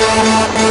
Gracias.